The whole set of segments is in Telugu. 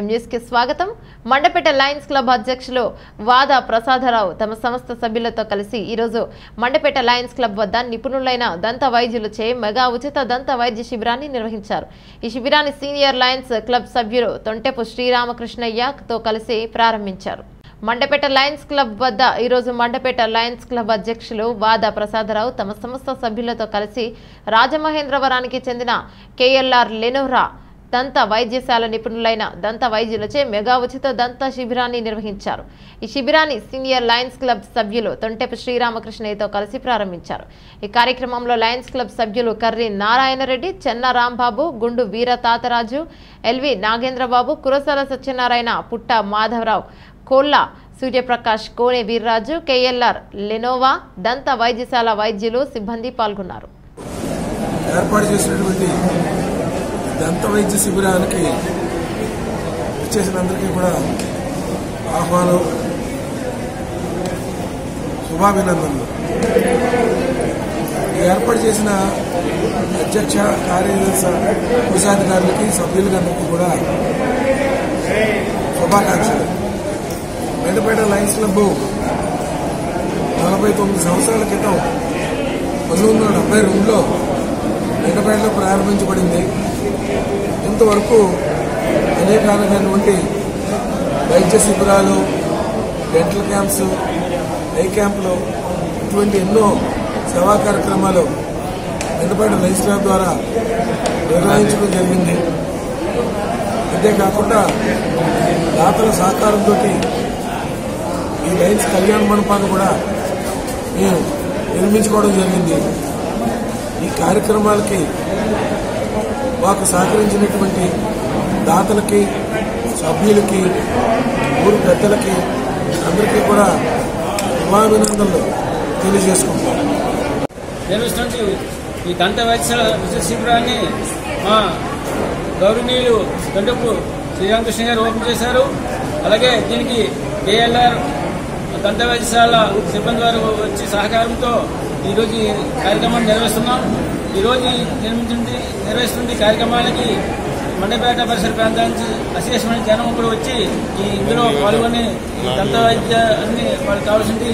ఎంన్యూస్ స్వాగతం. మండపేట లయన్స్ క్లబ్ అధ్యక్షులు వాద ప్రసాదరావు తమ సంస్థ సభ్యులతో కలిసి ఈరోజు మండపేట లయన్స్ క్లబ్ వద్ద నిపుణులైన దంత వైద్యులచే మెగా ఉచిత దంత వైద్య శిబిరాన్ని నిర్వహించారు. ఈ శిబిరాన్ని సీనియర్ లయన్స్ క్లబ్ సభ్యులు తొంటెపు శ్రీరామకృష్ణయ్యతో కలిసి ప్రారంభించారు. మండపేట లయన్స్ క్లబ్ వద్ద ఈరోజు మండపేట లయన్స్ క్లబ్ అధ్యక్షులు వాద ప్రసాదరావు తమ సంస్థ సభ్యులతో కలిసి రాజమహేంద్రవరానికి చెందిన కేఎల్ఆర్ లెనోరా దంత వైద్యశాల నిపుణులైన దంత వైద్యులచే మెగా ఉచిత దంత శిబిరాన్ని నిర్వహించారు. ఈ శిబిరాన్ని సీనియర్ లయన్స్ క్లబ్ సభ్యులు తొంటెపు శ్రీరామకృష్ణయ్యతో కలిసి ప్రారంభించారు. ఈ కార్యక్రమంలో లయన్స్ క్లబ్ సభ్యులు Karri Narayanareddy Chenna Rambabu Gundu Veera Tataraju LV Nagendrababu Kurasala Satyanarayana Putta Madhavarao Kolla Suryaprakash Kone Veerraju KLR Lenovo దంత వైద్యశాల వైద్యులు సిబ్బంది పాల్గొన్నారు. ఏర్పాటు చేసినటువంటి దంత వైద్య శిబిరానికి వచ్చేసిన కూడా ఆహ్వానం శుభాభినందనలు. ఏర్పాటు చేసిన అధ్యక్ష కార్యదర్శి కోశాధికారులకి సభ్యులందరికీ కూడా శుభాకాంక్షలు. మెండపేట లయన్స్ క్లబ్ నలభై తొమ్మిది సంవత్సరాల క్రితం పంతొమ్మిది వందల డెబ్బై రెండులో మెండపేటలో ప్రారంభించబడింది. ఇంతవరకు అనేక రకమైనటువంటి వైద్య శిబిరాలు డెంటల్ క్యాంప్స్ ఐ క్యాంపులు ఇటువంటి ఎన్నో సేవా కార్యక్రమాలు వెంటపాటి లైన్స్ ద్వారా నిర్వహించడం జరిగింది. అంతేకాకుండా దాతల సహకారంతో ఈ లైన్స్ కళ్యాణ మండపాన్ని కూడా మేము నిర్మించుకోవడం జరిగింది. ఈ కార్యక్రమాలకి మాకు సహకరించినటువంటి దాతలకి సభ్యులకి ఊరు పెద్దలకి అందరికీ కూడా శుభాభినందనలు తెలియజేసుకుంటాం ఈ దంత వైద్యశాల విద్యుత్ శిబిరాన్ని మా గౌరవనీయులు దండపు శ్రీరామకృష్ణ గారు ఓపెన్ చేశారు. అలాగే దీనికి కేఎల్ఆర్ దంత వైద్యశాల సిబ్బంది వారు వచ్చి సహకారంతో ఈరోజు ఈ కార్యక్రమాన్ని నిర్వహిస్తున్నాం. ఈరోజు ఈ నిర్మించింది నిర్వహిస్తున్న కార్యక్రమానికి మండపేట పరిసర ప్రాంతాల నుంచి అశేషమైన జనం కూడా వచ్చి ఈ ఇందులో పాల్గొని ఈ దంత వైద్య అన్ని వాళ్ళకి కావాల్సింది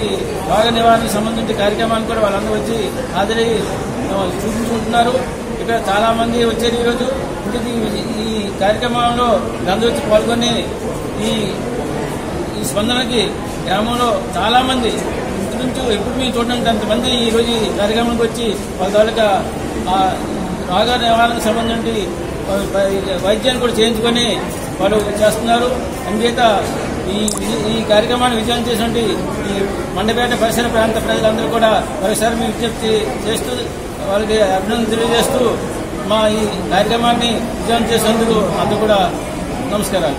రోగ నివారణకు సంబంధించిన కార్యక్రమాన్ని కూడా వాళ్ళందరూ వచ్చి హాజరై చూపించుకుంటున్నారు. ఇక్కడ చాలా మంది వచ్చారు ఈరోజు. ఇంటికి ఈ కార్యక్రమంలో అందరూ వచ్చి పాల్గొని ఈ ఈ స్పందనకి గ్రామంలో చాలా మంది ఇంటి నుంచి ఎప్పుడు మేము చూడడానికి అంతమంది ఈ రోజు ఈ కార్యక్రమానికి వచ్చి వాళ్ళ తాలూకా రోగ నివారణకు సంబంధించి వైద్యాన్ని కూడా చేయించుకొని వాళ్ళు చేస్తున్నారు. అందుచేత ఈ ఈ కార్యక్రమాన్ని విజయం చేసినటువంటి ఈ మండపేట పరిసర ప్రాంత ప్రజలందరూ కూడా మరోసారి మేము విజ్ఞప్తి చేస్తూ వాళ్ళకి అభినందన తెలియజేస్తూ మా ఈ కార్యక్రమాన్ని విజయం చేసేందుకు అందరూ కూడా నమస్కారాలు.